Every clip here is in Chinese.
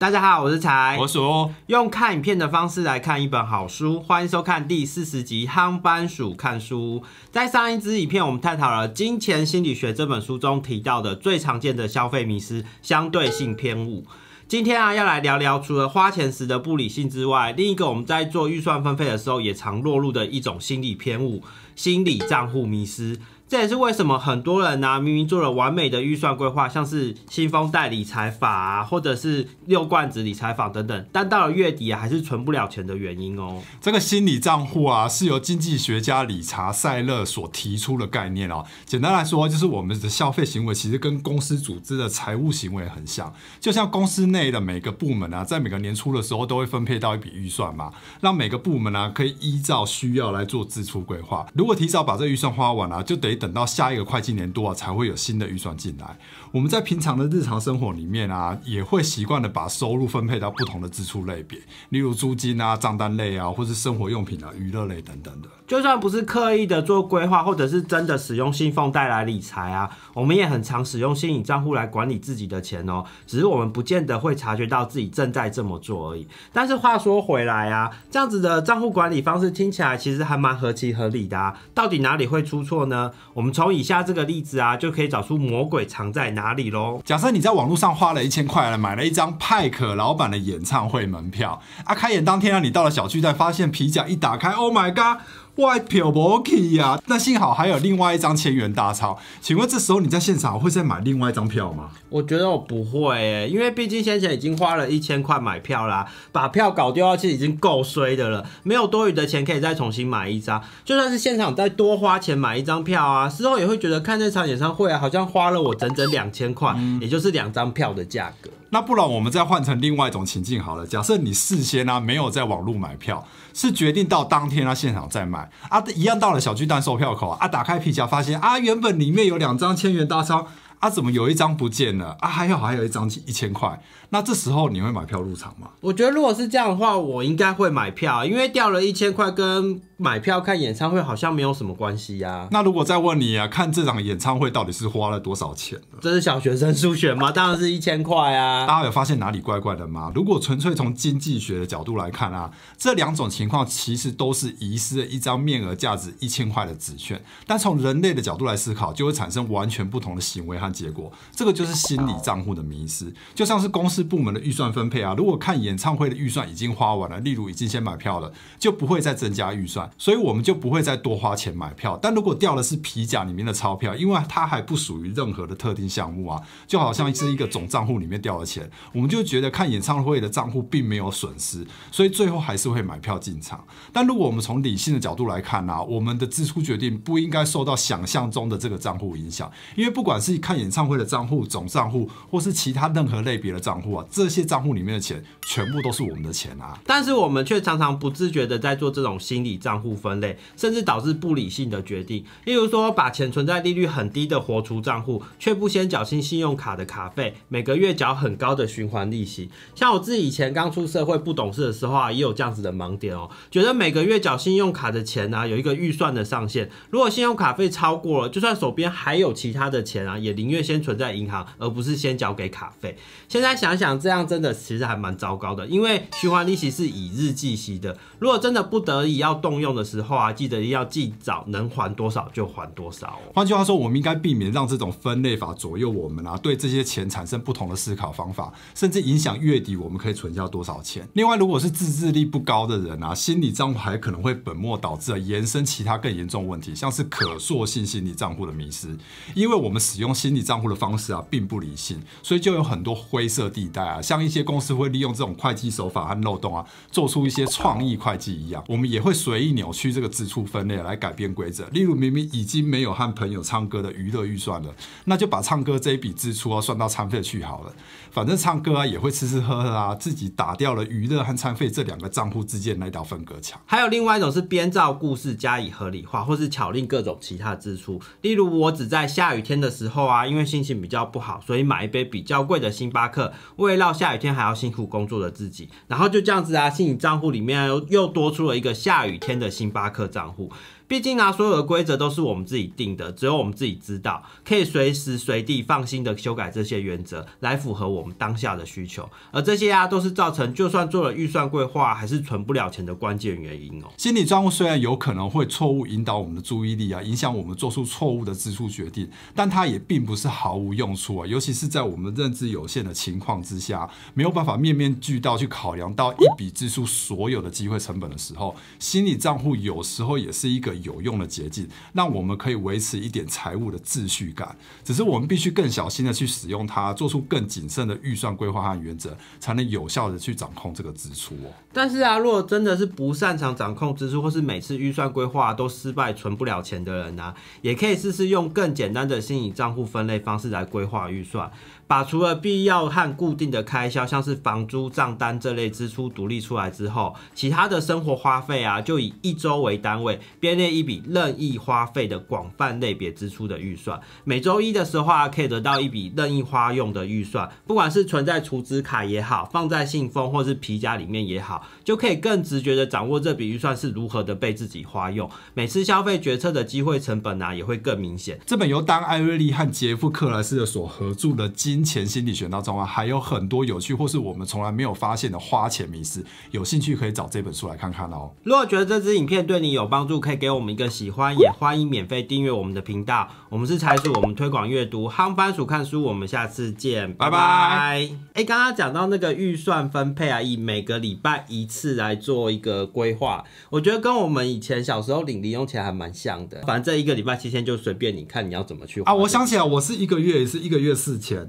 大家好，我是财，我鼠，用看影片的方式来看一本好书，欢迎收看第四十集《夯班鼠看书》。在上一支影片，我们探讨了《金钱心理学》这本书中提到的最常见的消费迷失——相对性偏误。今天啊，要来聊聊除了花钱时的不理性之外，另一个我们在做预算分配的时候也常落入的一种心理偏误——心理账户迷失。这也是为什么很多人呢，明明做了完美的预算规划，像是新风代理财法啊，或者是六罐子理财法等等，但到了月底啊，还是存不了钱的原因哦。这个心理账户啊，是由经济学家理查塞勒所提出的概念哦。简单来说，就是我们的消费行为其实跟公司组织的财务行为很像，就像公司内的每个部门啊，在每个年初的时候都会分配到一笔预算嘛，让每个部门啊可以依照需要来做支出规划。如如果提早把这预算花完了，就得。等到下一个会计年度啊，才会有新的预算进来。我们在平常的日常生活里面啊，也会习惯的把收入分配到不同的支出类别，例如租金啊、账单类啊，或是生活用品啊、娱乐类等等的。就算不是刻意的做规划，或者是真的使用信奉带来理财啊，我们也很常使用心理账户来管理自己的钱哦。只是我们不见得会察觉到自己正在这么做而已。但是话说回来啊，这样子的账户管理方式听起来其实还蛮合情合理的啊。到底哪里会出错呢？我们从以下这个例子啊，就可以找出魔鬼藏在哪里喽。假设你在网络上花了一千块来买了一张派克老板的演唱会门票啊，开演当天啊，你到了小区再，发现皮夹一打开，Oh my god！外票不去呀，那幸好还有另外一张千元大钞。请问这时候你在现场会再买另外一张票吗？我觉得我不会诶，因为毕竟先前已经花了一千块买票啦，把票搞丢其实已经够衰的了，没有多余的钱可以再重新买一张。就算是现场再多花钱买一张票啊，事后也会觉得看这场演唱会啊，好像花了我整整两千块，也就是两张票的价格。那不然我们再换成另外一种情境好了。假设你事先呢没有在网络买票，是决定到当天啊现场再买啊，一样到了小巨蛋售票口啊，打开皮夹发现啊原本里面有两张千元大钞。啊，怎么有一张不见了啊？还有还有一张一千块，那这时候你会买票入场吗？我觉得如果是这样的话，我应该会买票，因为掉了一千块跟买票看演唱会好像没有什么关系呀。那如果再问你啊，看这场演唱会到底是花了多少钱？这是小学生数学吗？当然是一千块啊！大家有发现哪里怪怪的吗？如果纯粹从经济学的角度来看啊，这两种情况其实都是遗失了一张面额价值一千块的纸券，但从人类的角度来思考，就会产生完全不同的行为和。结果，这个就是心理账户的迷失，就像是公司部门的预算分配啊。如果看演唱会的预算已经花完了，例如已经先买票了，就不会再增加预算，所以我们就不会再多花钱买票。但如果掉的是皮夹里面的钞票，因为它还不属于任何的特定项目啊，就好像是一个总账户里面掉的钱，我们就觉得看演唱会的账户并没有损失，所以最后还是会买票进场。但如果我们从理性的角度来看呢，我们的支出决定不应该受到想象中的这个账户影响，因为不管是看。演唱会的账户、总账户，或是其他任何类别的账户啊，这些账户里面的钱，全部都是我们的钱啊。但是我们却常常不自觉的在做这种心理账户分类，甚至导致不理性的决定。例如说，把钱存在利率很低的活储账户，却不先缴清信用卡的卡费，每个月缴很高的循环利息。像我自己以前刚出社会不懂事的时候啊，也有这样子的盲点哦，觉得每个月缴信用卡的钱啊，有一个预算的上限，如果信用卡费超过了，就算手边还有其他的钱啊，也宁愿先存在银行，而不是先交给卡费。现在想想，这样真的其实还蛮糟糕的。因为循环利息是以日计息的，如果真的不得已要动用的时候啊，记得要尽早能还多少就还多少。换句话说，我们应该避免让这种分类法左右我们啊，对这些钱产生不同的思考方法，甚至影响月底我们可以存下多少钱。另外，如果是自制力不高的人啊，心理账户还可能会本末倒置，延伸其他更严重问题，像是可塑性心理账户的迷失。因为我们使用心理账户的方式啊，并不理性，所以就有很多灰色地带啊。像一些公司会利用这种会计手法和漏洞啊，做出一些创意会计一样。我们也会随意扭曲这个支出分类来改变规则。例如，明明已经没有和朋友唱歌的娱乐预算了，那就把唱歌这一笔支出啊算到餐费去好了。反正唱歌啊也会吃吃喝喝啊，自己打掉了娱乐和餐费这两个账户之间那道分隔墙。还有另外一种是编造故事加以合理化，或是巧令各种其他支出。例如，我只在下雨天的时候啊，因为心情比较不好，所以买一杯比较贵的星巴克，为了下雨天还要辛苦工作的自己。然后就这样子啊，心理账户里面又又多出了一个下雨天的星巴克账户。毕竟呢，所有的规则都是我们自己定的，只有我们自己知道，可以随时随地放心的修改这些原则，来符合我们当下的需求。而这些啊，都是造成就算做了预算规划，还是存不了钱的关键原因哦。心理账户虽然有可能会错误引导我们的注意力啊，影响我们做出错误的支出决定，但它也并不是毫无用处啊。尤其是在我们认知有限的情况之下，没有办法面面俱到去考量到一笔支出所有的机会成本的时候，心理账户有时候也是一个有用的捷径，让我们可以维持一点财务的秩序感。只是我们必须更小心的去使用它，做出更谨慎的预算规划和原则，才能有效的去掌控这个支出哦。但是啊，如果真的是不擅长掌控支出，或是每次预算规划都失败、存不了钱的人呢、也可以试试用更简单的心理账户分类方式来规划预算，把除了必要和固定的开销，像是房租账单这类支出独立出来之后，其他的生活花费啊，就以一周为单位，编列一笔任意花费的广泛类别支出的预算。每周一的时候啊，可以得到一笔任意花用的预算，不管是存在储值卡也好，放在信封或是皮夹里面也好，就可以更直觉的掌握这笔预算是如何的被自己花用。每次消费决策的机会成本啊，也会更明显。这本由当·艾瑞利和杰夫·克莱斯勒所合著的《金钱心理学》当中啊，还有很多有趣或是我们从来没有发现的花钱迷思。有兴趣可以找这本书来看看哦。如果觉得这支影片对你有帮助，可以给我们一个喜欢，也欢迎免费订阅我们的频道。我们是财鼠，我们推广阅读，夯番薯看书，我们下次见，拜拜拜。哎，刚刚讲到那个预算分配啊，以每个礼拜一次来做一个规划，我觉得跟我们以前小时候领零用钱还蛮像的。反正这一个礼拜期间就随便你看你要怎么去啊，我想起来，我是一个月也是一个月四千，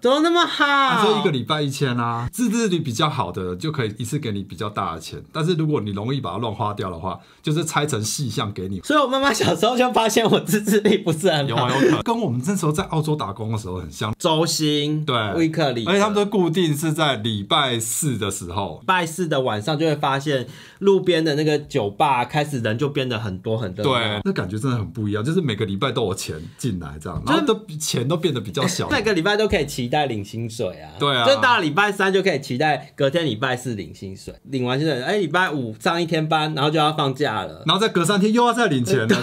怎么那么好？他说一个礼拜一千啊，自制力比较好的就可以一次给你比较大的钱，但是如果你容易把它乱花掉的话，就是拆成细项给你。所以我妈妈小时候就发现我自制力不是很好。有可能跟我们那时候在澳洲打工的时候很像，周薪对威克里，而且他们都固定是在礼拜四的时候。礼拜四的晚上就会发现路边的那个酒吧开始人就变得很多很多。对，那感觉真的很不一样，就是每个礼拜都有钱进来，这样，然后都钱都变得比较小。每个礼拜都可以期待领薪水啊。对啊就到了礼拜三就可以期待隔天礼拜四领薪水，领完薪水，哎，礼拜五上一天班，然后就要放假了。然后再隔三天又要再领钱了。对，